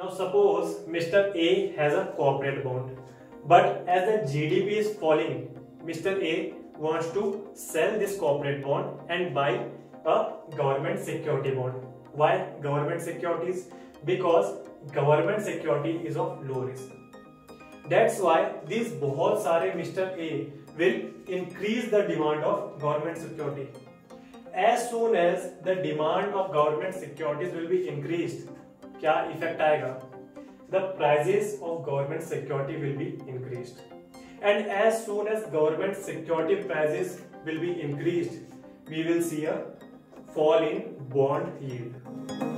Now suppose Mr. A has a corporate bond, but as the GDP is falling, Mr. A wants to sell this corporate bond and buy a government security bond. Why government securities? Because government security is of low risk. That's why these बहुत सारे Mr. A will increase the demand of government security. As soon as the demand of government securities will be increased, क्या effect आएगा? The prices of government security will be increase and as soon as government security prices will be increase we will see a fall in bond yield